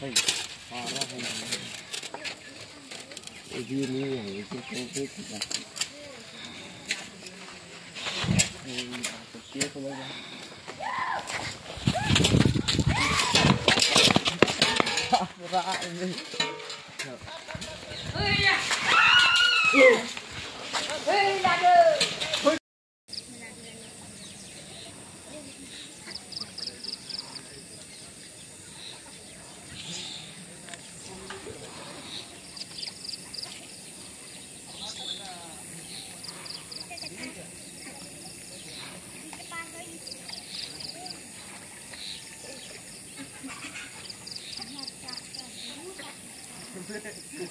Hei, ini. Begini ya, itu kita. Ini aku lagi. Parah ini. Eh, ya. Hei, ya. hei, ya,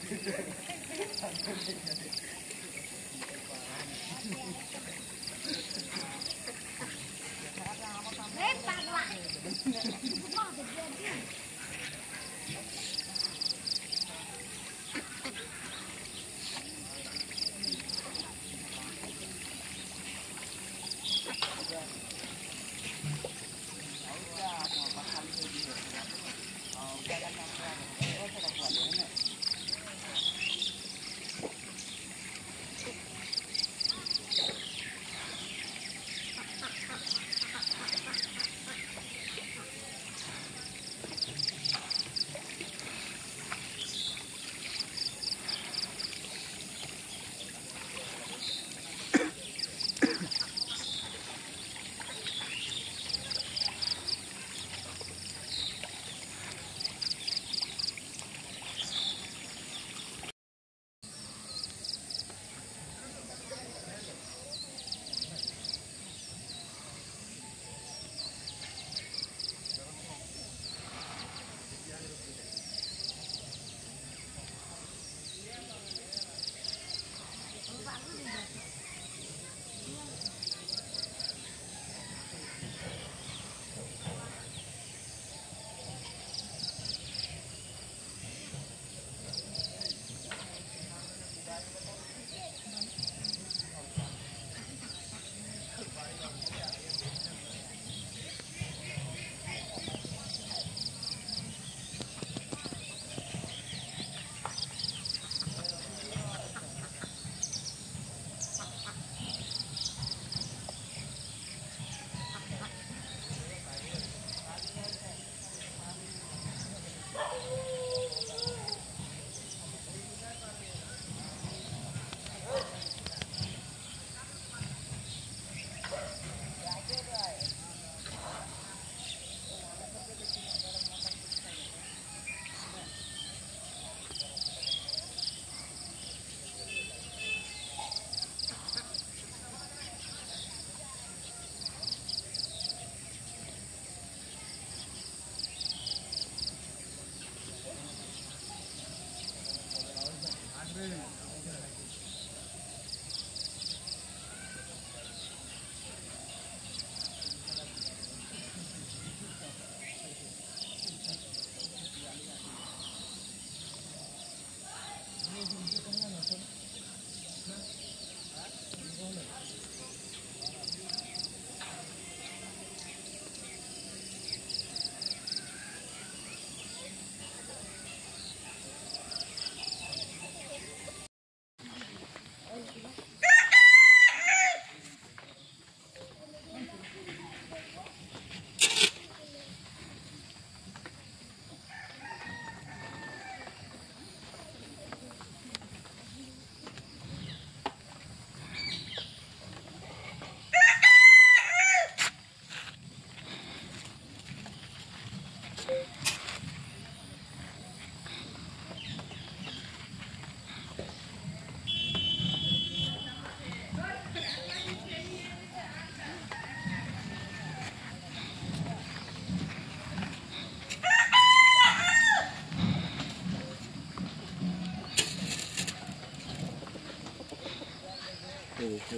Thank you.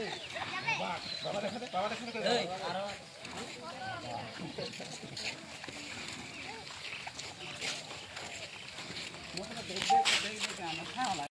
Ja, maar dat waren het papa's kinderen. Hey, aro. Moet?